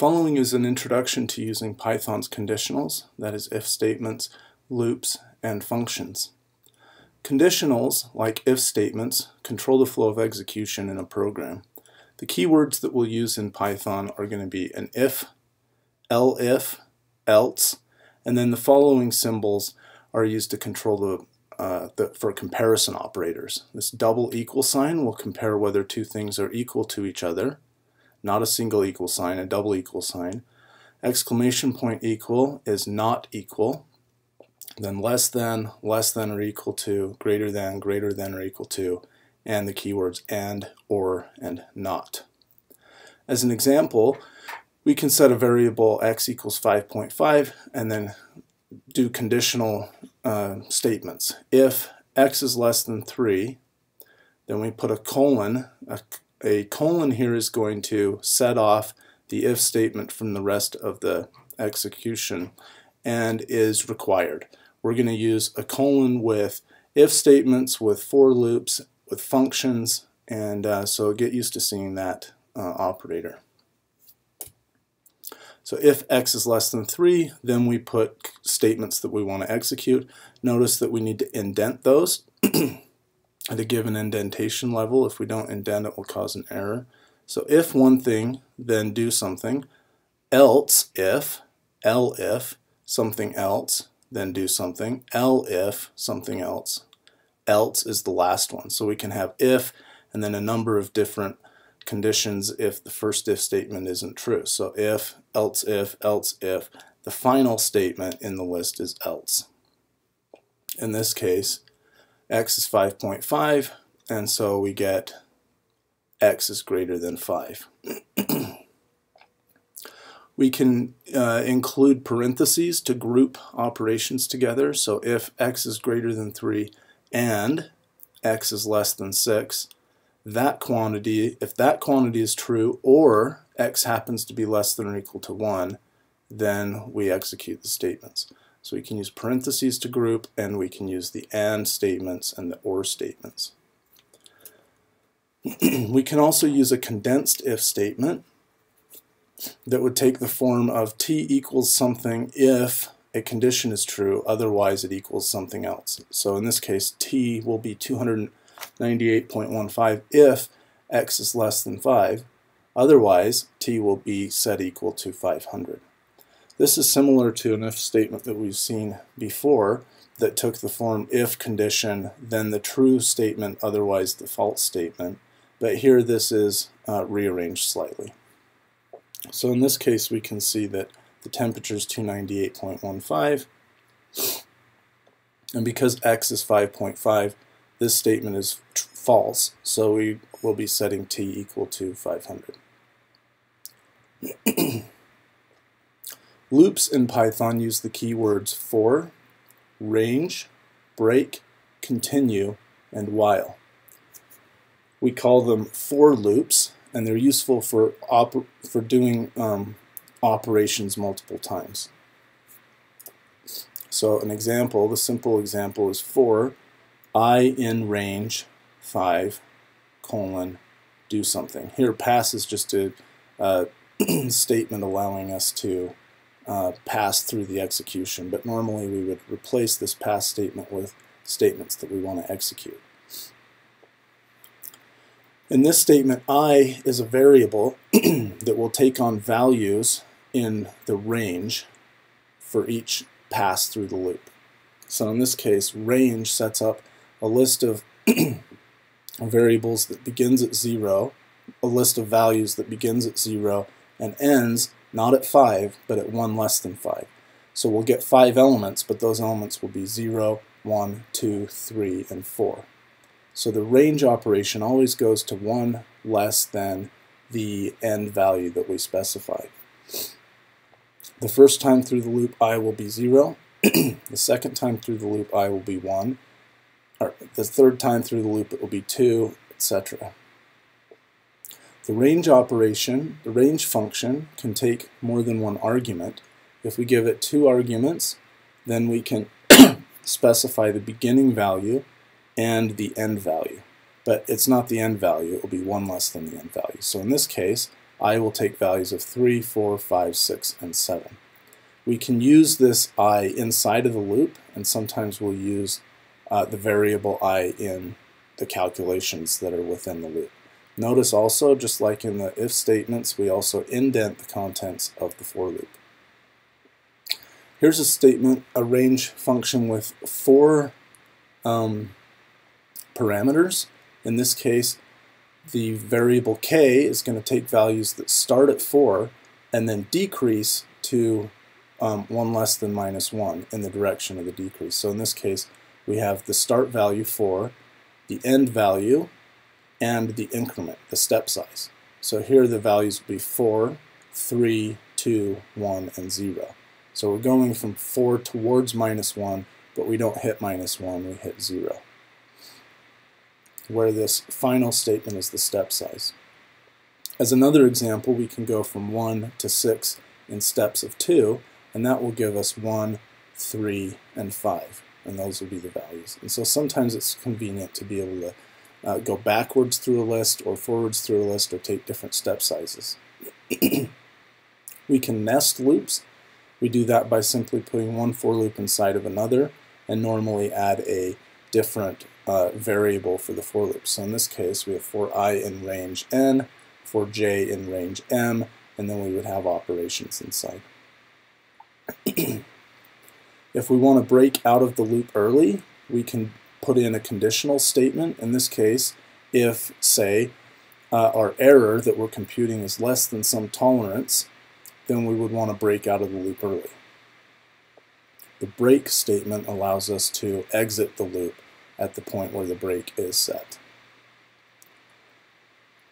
Following is an introduction to using Python's conditionals, that is if statements, loops, and functions. Conditionals, like if statements, control the flow of execution in a program. The keywords that we'll use in Python are going to be an if, elif, else, and then the following symbols are used to control the, uh, the, for comparison operators. This double equal sign will compare whether two things are equal to each other not a single equal sign, a double equal sign. Exclamation point equal is not equal. Then less than, less than or equal to, greater than, greater than or equal to, and the keywords and, or, and not. As an example, we can set a variable x equals 5.5 and then do conditional uh, statements. If x is less than 3, then we put a colon, a a colon here is going to set off the if statement from the rest of the execution and is required. We're going to use a colon with if statements, with for loops, with functions, and uh, so get used to seeing that uh, operator. So if x is less than 3, then we put statements that we want to execute. Notice that we need to indent those. at a given indentation level. If we don't indent, it will cause an error. So if one thing, then do something. Else if, elif, something else, then do something. elif, something else. Else is the last one. So we can have if and then a number of different conditions if the first if statement isn't true. So if, else if, else if. The final statement in the list is else. In this case, x is 5.5, and so we get x is greater than 5. we can uh, include parentheses to group operations together. So if x is greater than 3 and x is less than 6, that quantity, if that quantity is true or x happens to be less than or equal to 1, then we execute the statements. So we can use parentheses to group, and we can use the AND statements and the OR statements. we can also use a condensed if statement that would take the form of t equals something if a condition is true, otherwise it equals something else. So in this case, t will be 298.15 if x is less than 5. Otherwise, t will be set equal to 500. This is similar to an if statement that we've seen before that took the form if condition, then the true statement, otherwise the false statement. But here this is uh, rearranged slightly. So in this case we can see that the temperature is 298.15 and because x is 5.5 this statement is false so we will be setting t equal to 500. Loops in Python use the keywords for, range, break, continue, and while. We call them for loops, and they're useful for, for doing um, operations multiple times. So an example, the simple example is for i in range 5 colon do something. Here pass is just a, a statement allowing us to uh, pass through the execution, but normally we would replace this pass statement with statements that we want to execute. In this statement, i is a variable that will take on values in the range for each pass through the loop. So in this case, range sets up a list of variables that begins at 0, a list of values that begins at 0, and ends not at 5, but at 1 less than 5. So we'll get 5 elements, but those elements will be 0, 1, 2, 3, and 4. So the range operation always goes to 1 less than the end value that we specify. The first time through the loop i will be 0, the second time through the loop i will be 1, or the third time through the loop it will be 2, etc. The range operation, the range function, can take more than one argument. If we give it two arguments, then we can specify the beginning value and the end value. But it's not the end value, it will be one less than the end value. So in this case, i will take values of 3, 4, 5, 6, and 7. We can use this i inside of the loop, and sometimes we'll use uh, the variable i in the calculations that are within the loop. Notice also, just like in the if statements, we also indent the contents of the for loop. Here's a statement, a range function with four um, parameters. In this case, the variable k is going to take values that start at 4 and then decrease to um, 1 less than minus 1 in the direction of the decrease. So in this case, we have the start value 4, the end value, and the increment, the step size. So here the values will be 4, 3, 2, 1, and 0. So we're going from 4 towards minus 1, but we don't hit minus 1, we hit 0. Where this final statement is the step size. As another example, we can go from 1 to 6 in steps of 2, and that will give us 1, 3, and 5, and those will be the values. And so sometimes it's convenient to be able to uh, go backwards through a list or forwards through a list or take different step sizes. we can nest loops we do that by simply putting one for loop inside of another and normally add a different uh, variable for the for loop. So in this case, we have for i in range n, for j in range m, and then we would have operations inside. if we want to break out of the loop early, we can put in a conditional statement. In this case, if, say, uh, our error that we're computing is less than some tolerance, then we would want to break out of the loop early. The break statement allows us to exit the loop at the point where the break is set.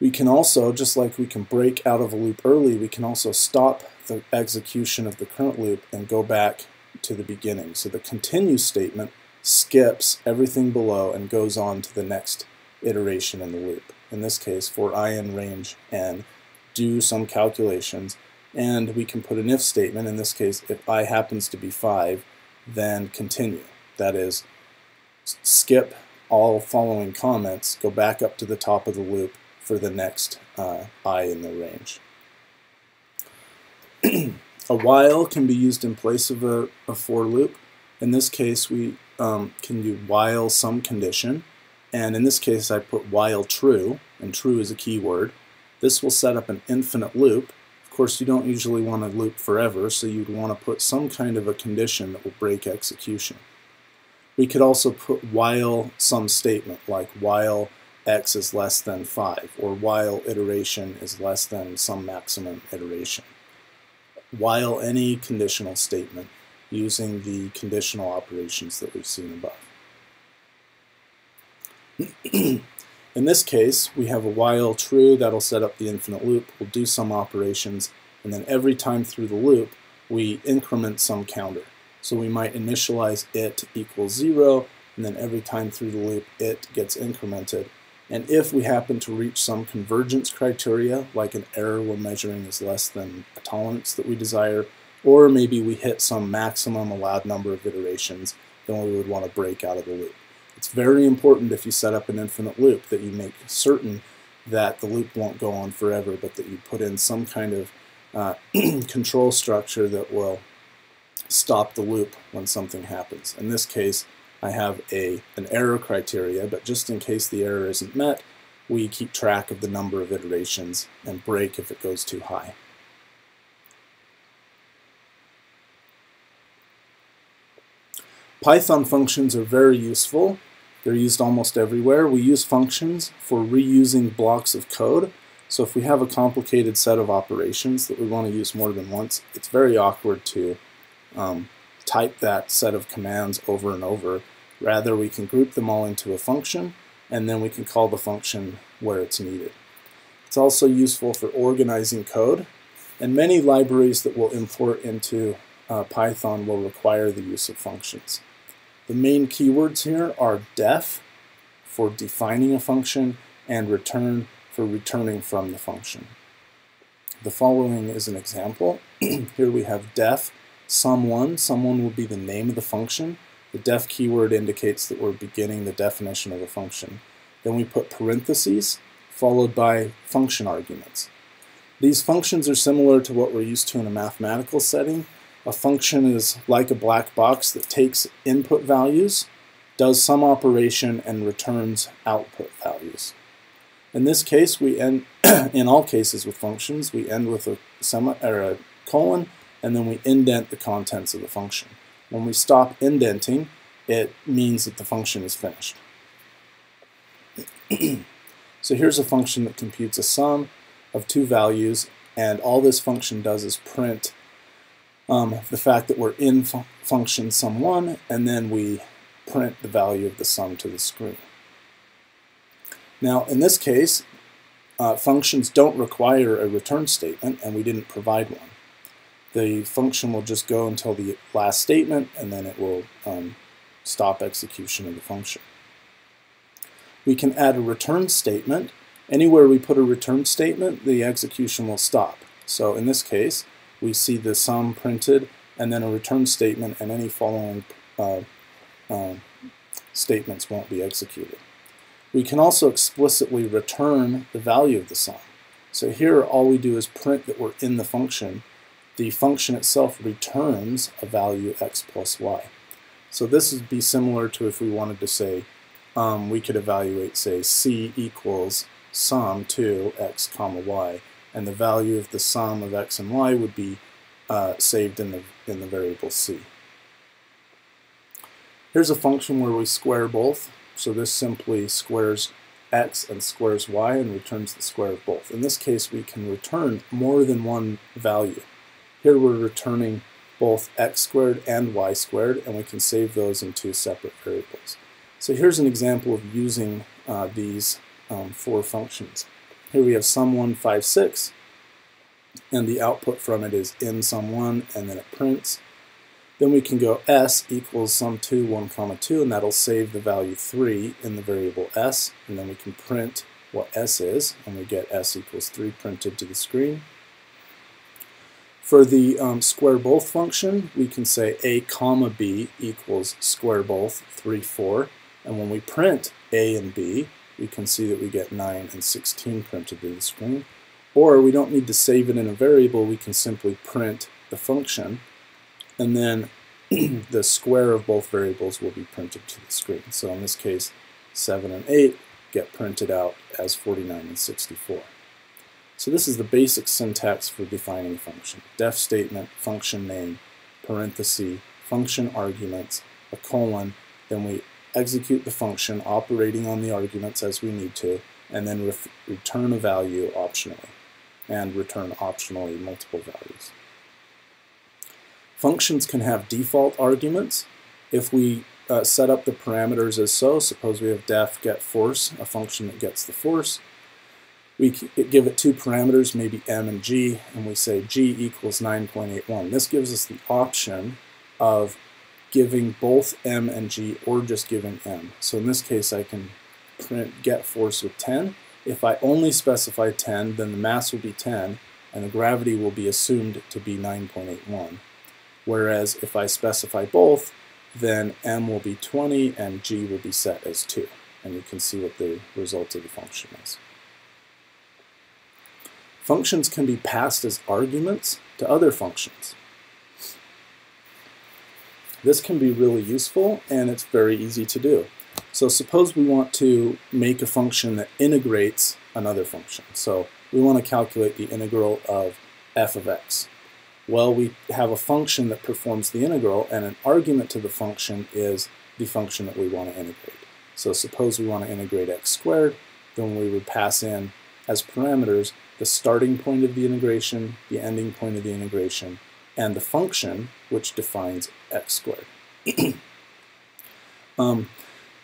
We can also, just like we can break out of a loop early, we can also stop the execution of the current loop and go back to the beginning. So the continue statement skips everything below and goes on to the next iteration in the loop. In this case, for i in range n, do some calculations, and we can put an if statement, in this case, if i happens to be 5, then continue. That is, skip all following comments, go back up to the top of the loop for the next uh, i in the range. a while can be used in place of a, a for loop. In this case, we um, can do while some condition, and in this case I put while true, and true is a keyword. This will set up an infinite loop, Of course, you don't usually want to loop forever, so you'd want to put some kind of a condition that will break execution. We could also put while some statement, like while x is less than 5, or while iteration is less than some maximum iteration. While any conditional statement using the conditional operations that we've seen above. In this case, we have a while true that'll set up the infinite loop. We'll do some operations, and then every time through the loop, we increment some counter. So we might initialize it equals 0, and then every time through the loop, it gets incremented. And if we happen to reach some convergence criteria, like an error we're measuring is less than a tolerance that we desire, or maybe we hit some maximum allowed number of iterations, then we would want to break out of the loop. It's very important if you set up an infinite loop that you make certain that the loop won't go on forever, but that you put in some kind of uh, control structure that will stop the loop when something happens. In this case, I have a an error criteria, but just in case the error isn't met, we keep track of the number of iterations and break if it goes too high. Python functions are very useful. They're used almost everywhere. We use functions for reusing blocks of code. So if we have a complicated set of operations that we want to use more than once, it's very awkward to um, type that set of commands over and over. Rather, we can group them all into a function, and then we can call the function where it's needed. It's also useful for organizing code, and many libraries that we'll import into uh, Python will require the use of functions. The main keywords here are def for defining a function and return for returning from the function. The following is an example. here we have def sum1. Sum1 will be the name of the function. The def keyword indicates that we're beginning the definition of the function. Then we put parentheses followed by function arguments. These functions are similar to what we're used to in a mathematical setting. A function is like a black box that takes input values, does some operation, and returns output values. In this case, we end, in all cases with functions, we end with a, semi, or a colon, and then we indent the contents of the function. When we stop indenting, it means that the function is finished. so here's a function that computes a sum of two values, and all this function does is print um, the fact that we're in fu function sum1, and then we print the value of the sum to the screen. Now, in this case, uh, functions don't require a return statement, and we didn't provide one. The function will just go until the last statement, and then it will um, stop execution of the function. We can add a return statement. Anywhere we put a return statement, the execution will stop. So in this case, we see the sum printed and then a return statement and any following uh, uh, statements won't be executed. We can also explicitly return the value of the sum. So here all we do is print that we're in the function. The function itself returns a value x plus y. So this would be similar to if we wanted to say, um, we could evaluate, say, c equals sum 2 x comma y, and the value of the sum of x and y would be uh, saved in the, in the variable c. Here's a function where we square both. So this simply squares x and squares y and returns the square of both. In this case, we can return more than one value. Here we're returning both x squared and y squared, and we can save those in two separate variables. So here's an example of using uh, these um, four functions. Here we have sum1, 5, 6, and the output from it is in sum1, and then it prints. Then we can go s equals sum2, 1 comma 2, and that'll save the value 3 in the variable s, and then we can print what s is, and we get s equals 3 printed to the screen. For the um, square both function, we can say a comma b equals square both 3, 4, and when we print a and b, we can see that we get 9 and 16 printed to the screen. Or we don't need to save it in a variable, we can simply print the function, and then the square of both variables will be printed to the screen. So in this case, 7 and 8 get printed out as 49 and 64. So this is the basic syntax for defining a function. Def statement, function name, parenthesis, function arguments, a colon, then we execute the function operating on the arguments as we need to, and then re return a value optionally, and return optionally multiple values. Functions can have default arguments. If we uh, set up the parameters as so, suppose we have def get force, a function that gets the force, we give it two parameters, maybe m and g, and we say g equals 9.81. This gives us the option of giving both m and g or just giving m. So in this case I can print get force with 10. If I only specify 10 then the mass will be 10 and the gravity will be assumed to be 9.81. Whereas if I specify both then m will be 20 and g will be set as 2. And you can see what the result of the function is. Functions can be passed as arguments to other functions. This can be really useful and it's very easy to do. So suppose we want to make a function that integrates another function. So we want to calculate the integral of f of x. Well, we have a function that performs the integral and an argument to the function is the function that we want to integrate. So suppose we want to integrate x squared, then we would pass in as parameters the starting point of the integration, the ending point of the integration, and the function which defines x squared. um,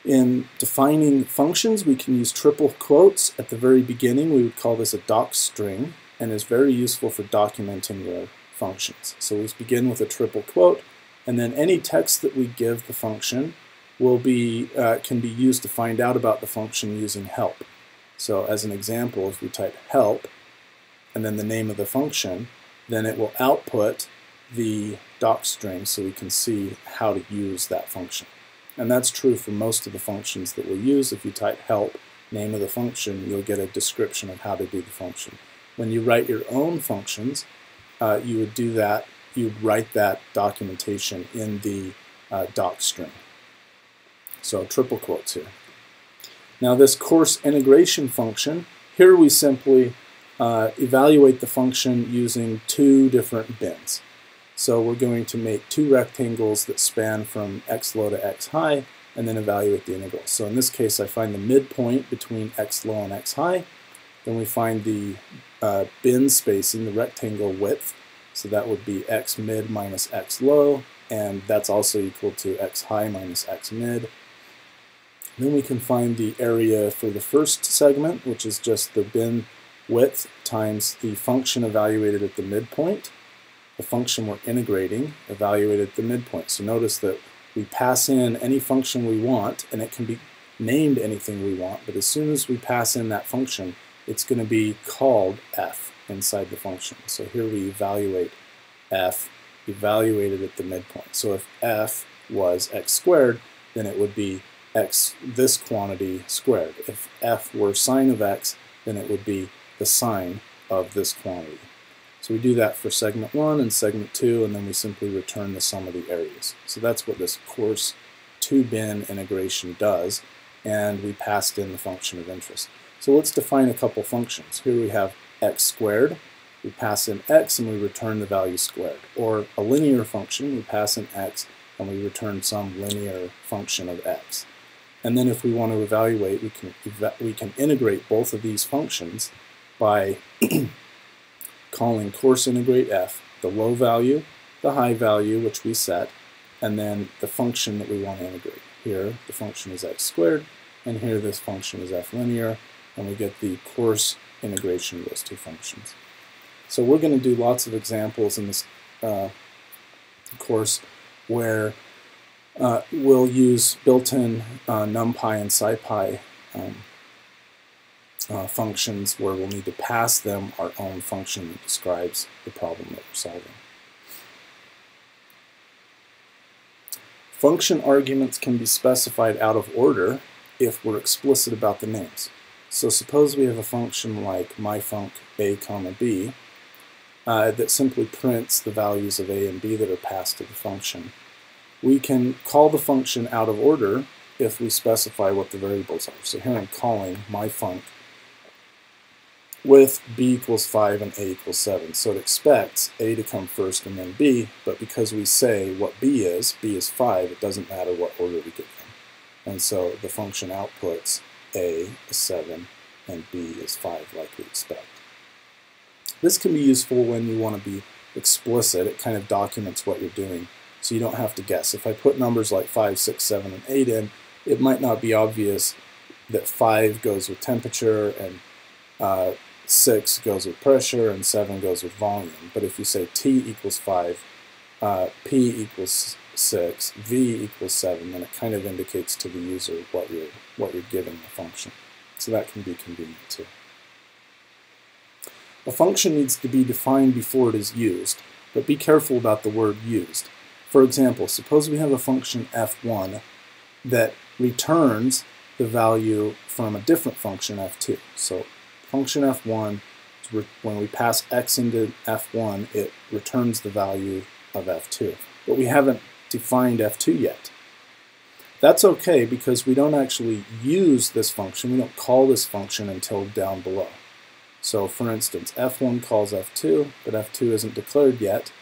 in defining functions, we can use triple quotes at the very beginning. We would call this a doc string, and is very useful for documenting your functions. So we begin with a triple quote, and then any text that we give the function will be uh, can be used to find out about the function using help. So as an example, if we type help, and then the name of the function, then it will output the doc string so we can see how to use that function. And that's true for most of the functions that we'll use. If you type help, name of the function, you'll get a description of how to do the function. When you write your own functions, uh, you would do that, you'd write that documentation in the uh, doc string. So triple quotes here. Now this coarse integration function, here we simply uh, evaluate the function using two different bins. So we're going to make two rectangles that span from x low to x high and then evaluate the integral. So in this case I find the midpoint between x low and x high. Then we find the uh, bin spacing, the rectangle width. So that would be x mid minus x low and that's also equal to x high minus x mid. Then we can find the area for the first segment, which is just the bin width times the function evaluated at the midpoint, the function we're integrating evaluated at the midpoint. So notice that we pass in any function we want, and it can be named anything we want, but as soon as we pass in that function, it's going to be called f inside the function. So here we evaluate f evaluated at the midpoint. So if f was x squared, then it would be x, this quantity squared. If f were sine of x, then it would be the sine of this quantity. So we do that for segment 1 and segment 2, and then we simply return the sum of the areas. So that's what this coarse 2-bin integration does, and we passed in the function of interest. So let's define a couple functions. Here we have x squared. We pass in x and we return the value squared. Or a linear function, we pass in x and we return some linear function of x. And then if we want to evaluate, we can, we can integrate both of these functions by calling coarse integrate f, the low value, the high value, which we set, and then the function that we want to integrate. Here, the function is x squared, and here this function is f linear, and we get the coarse integration of those two functions. So we're going to do lots of examples in this uh, course where uh, we'll use built-in uh, NumPy and SciPy um, uh, functions where we'll need to pass them our own function that describes the problem that we're solving. Function arguments can be specified out of order if we're explicit about the names. So suppose we have a function like myfunc a comma b uh, that simply prints the values of a and b that are passed to the function. We can call the function out of order if we specify what the variables are. So here I'm calling myfunc with b equals 5 and a equals 7. So it expects a to come first and then b, but because we say what b is, b is 5, it doesn't matter what order we give them. And so the function outputs a is 7 and b is 5 like we expect. This can be useful when you want to be explicit. It kind of documents what you're doing so you don't have to guess. If I put numbers like 5, 6, 7, and 8 in, it might not be obvious that 5 goes with temperature and uh, 6 goes with pressure and 7 goes with volume. But if you say T equals 5, uh, P equals 6, V equals 7, then it kind of indicates to the user what you're, what you're giving the function. So that can be convenient too. A function needs to be defined before it is used, but be careful about the word used. For example, suppose we have a function f1 that returns the value from a different function f2. So function f1, when we pass x into f1, it returns the value of f2. But we haven't defined f2 yet. That's okay because we don't actually use this function. We don't call this function until down below. So for instance, f1 calls f2, but f2 isn't declared yet.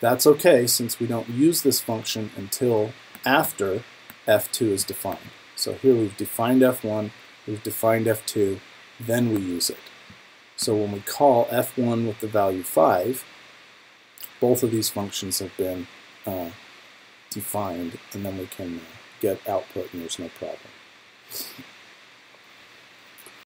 That's okay since we don't use this function until after f2 is defined. So here we've defined f1, we've defined f2, then we use it. So when we call f1 with the value 5, both of these functions have been uh, defined, and then we can uh, get output and there's no problem.